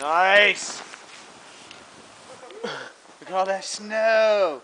Nice! Look at all that snow!